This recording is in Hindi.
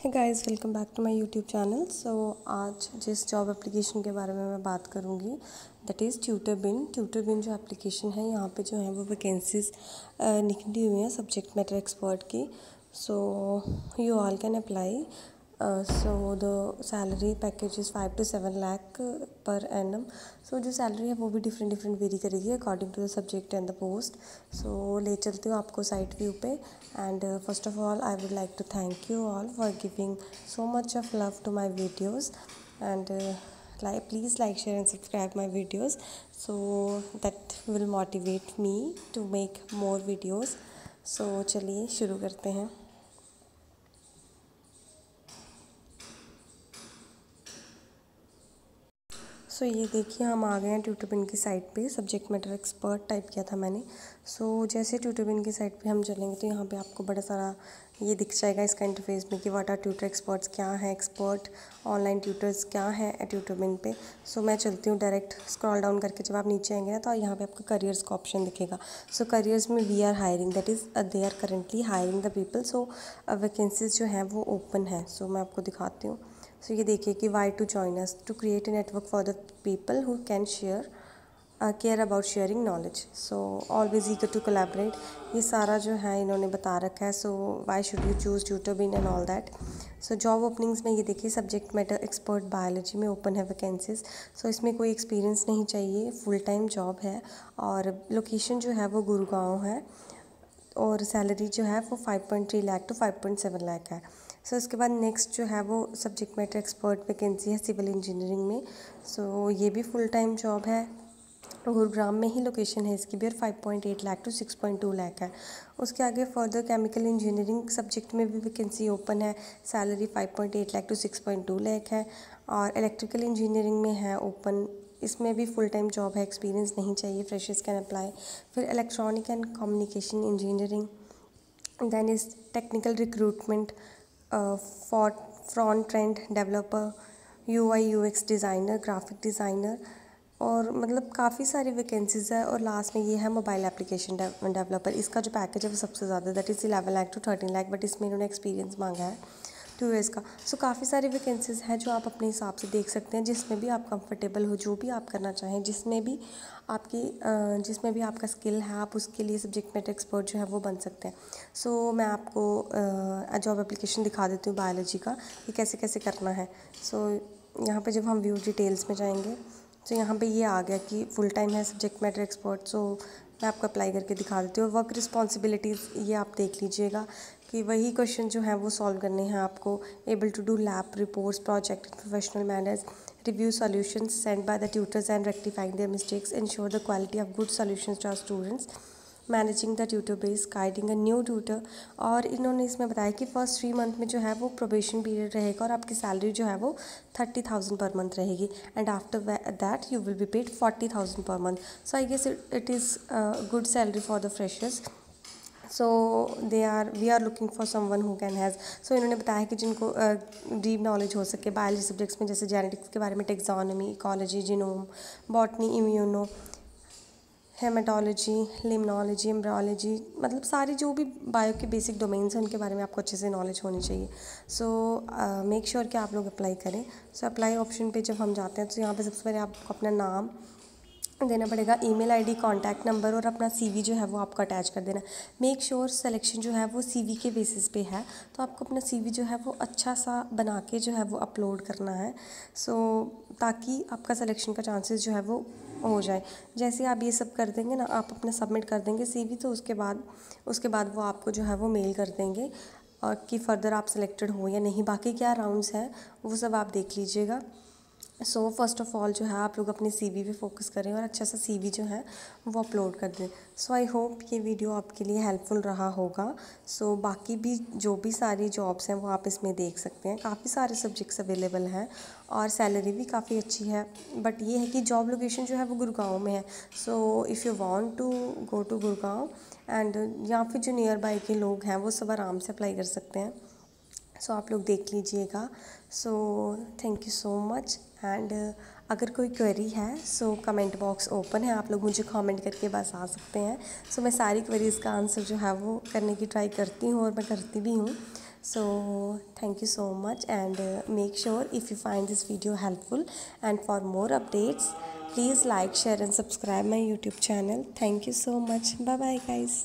है guys welcome back to my YouTube channel so आज जिस जॉब एप्लीकेशन के बारे में मैं बात करूँगी that is tutor bin tutor bin जो एप्लीकेशन है, यहाँ पे जो है वो वैकेंसीज निकली हुई हैं सब्जेक्ट मैटर एक्सपर्ट की. So you all can apply so the salary package is five to seven lakh per annum so जो सैलरी है, वो भी डिफरेंट डिफरेंट वेरी करेगी according to the subject and the post so ले चलती हूँ आपको साइट व्यू पे. And first of all I would like to thank you all for giving so much of love to my videos and like, please like, share and subscribe my videos. So, that will motivate me to make more videos. So, चलिए शुरू करते हैं। सो so, ये देखिए हम आ गए हैं ट्यूटोबिन की साइट पे। सब्जेक्ट मैटर एक्सपर्ट टाइप किया था मैंने। सो so, जैसे ट्यूटोबिन की साइट पे हम चलेंगे तो यहाँ पे आपको बड़ा सारा ये दिख जाएगा इसका इंटरफेस में कि वाट आर ट्यूटर एक्सपर्ट्स क्या है एक्सपर्ट ऑनलाइन ट्यूटर्स क्या है ट्यूटोबिन पे। सो so, मैं चलती हूँ डायरेक्ट स्क्रॉल डाउन करके जब आप नीचे आएँगे ना तो यहाँ पे आपको करियर्स का ऑप्शन दिखेगा। सो so, करियर्स में we are hiring that is they are currently hiring the people so vacancies जो हैं वो ओपन है। सो so, मैं आपको दिखाती हूँ। सो ये देखिए कि why to join us to create a network for the people who can share care about sharing knowledge so always eager to collaborate ये सारा जो है इन्होंने बता रखा है so why should you choose tutor bin and all that so job openings में ये देखिए सब्जेक्ट मैटर एक्सपर्ट बायोलॉजी में ओपन है वैकेंसीज सो so, इसमें कोई एक्सपीरियंस नहीं चाहिए फुल टाइम जॉब है और लोकेशन जो है वो गुरुगांव है और सैलरी जो है वो five point three lakh to five point seven lakh है। सो so, इसके बाद नेक्स्ट जो है वो सब्जेक्ट मैटर एक्सपर्ट वैकेंसी है सिविल इंजीनियरिंग में। सो so, ये भी फुल टाइम जॉब है। गुरुग्राम में ही लोकेशन है इसकी भी और five point eight lakh to six point two lakh है। उसके आगे फर्दर केमिकल इंजीनियरिंग सब्जेक्ट में भी वैकेंसी ओपन है। Salary five point eight lakh to six point two lakh है। और इलेक्ट्रिकल इंजीनियरिंग में है ओपन इसमें भी फुल टाइम जॉब है एक्सपीरियंस नहीं चाहिए फ्रेशर्स कैन अप्लाई फिर electronic and communication engineering then is technical recruitment for front end developer U I U X designer graphic designer और मतलब काफ़ी सारी वैकेंसीज़ है और लास्ट में ये है मोबाइल एप्लीकेशन डेवलपर इसका जो पैकेज है वो सबसे ज़्यादा that is eleven lakh to thirteen lakh but इसमें इन्होंने एक्सपीरियंस मांगा है। टू ईयर्स का सो काफ़ी सारी वैकेंसीज़ हैं जो आप अपने हिसाब से देख सकते हैं जिसमें भी आप कंफर्टेबल हो जो भी आप करना चाहें जिसमें भी आपकी जिसमें भी आपका स्किल है आप उसके लिए सब्जेक्ट मैटर एक्सपर्ट जो है वो बन सकते हैं। सो so, मैं आपको जॉब एप्लीकेशन दिखा देती हूँ बायोलॉजी का कि कैसे कैसे करना है। सो so, यहाँ पर जब हम व्यू डिटेल्स में जाएँगे तो यहाँ पे ये आ गया कि फुल टाइम है सब्जेक्ट मैटर एक्सपर्ट सो मैं आपको अप्लाई करके दिखा देती हूँ। वर्क रिस्पॉन्सिबिलिटीज़ ये आप देख लीजिएगा कि वही क्वेश्चन जो है वो सॉल्व करने हैं आपको। Able to do lab reports project professional manners review solutions send by the tutors and rectifying their mistakes ensure the quality of good solutions to our students managing the tutor base guiding a new tutor और इन्होंने इसमें बताया कि फ़र्स्ट थ्री मंथ में जो है वो प्रोबेशन पीरियड रहेगा और आपकी सैलरी जो है वो थर्टी थाउज़ेंड पर मंथ रहेगी. And after that you will be paid forty thousand per month so I guess it is good salary for the freshers so they are we are looking for someone who can has so इन्होंने बताया कि जिनको डीप uh, नॉलेज हो सके बायोलॉजी सब्जेक्ट्स में जैसे जेनेटिक्स के बारे में taxonomy ecology genome botany immunohaematology limnology embryology मतलब सारी जो भी बायो के बेसिक डोमेन्स हैं उनके बारे में आपको अच्छे से नॉलेज होनी चाहिए। सो मेक श्योर कि आप लोग अप्लाई करें। सो अप्लाई ऑप्शन पे जब हम जाते हैं तो यहाँ पे सबसे पहले आपको अपना नाम देना पड़ेगा ईमेल आईडी कांटेक्ट नंबर और अपना सीवी जो है वो आपको अटैच कर देना। मेक श्योर सिलेक्शन जो है वो सीवी के बेसिस पे है। तो आपको अपना सीवी जो है वो अच्छा सा बना के जो है वो अपलोड करना है। सो so, ताकि आपका सिलेक्शन का चांसेस जो है वो हो जाए। जैसे आप ये सब कर देंगे ना, आप अपना सबमिट कर देंगे सीवी तो उसके बाद उसके बाद वो आपको जो है वो मेल कर देंगे, और कि फ़र्दर आप सिलेक्टेड हो या नहीं। बाकी क्या राउंड्स हैं, वो सब आप देख लीजिएगा। सो फ़र्स्ट ऑफ़ ऑल जो है आप लोग अपने सीवी पे फोकस करें और अच्छा सा सीवी जो है वो अपलोड कर दें। सो आई होप ये वीडियो आपके लिए हेल्पफुल रहा होगा। सो so, बाकी भी जो भी सारी जॉब्स हैं वो आप इसमें देख सकते हैं। काफ़ी सारे सब्जेक्ट्स अवेलेबल हैं और सैलरी भी काफ़ी अच्छी है। बट ये है कि जॉब लोकेशन जो है वो गुड़गांव में है। So if you want to go to Gurgaon and यहाँ फिर जो नियर बाई के लोग हैं वो सब आराम से अप्लाई कर सकते हैं। सो आप लोग देख लीजिएगा। So thank you so much and अगर कोई क्वेरी है सो कमेंट बॉक्स ओपन है। आप लोग मुझे कमेंट करके बस आ सकते हैं। सो so, मैं सारी क्वेरीज का आंसर जो है वो करने की ट्राई करती हूँ और मैं करती भी हूँ। So thank you so much and make sure if you find this video helpful and for more updates please like share and subscribe my YouTube channel. Thank you so much. Bye bye guys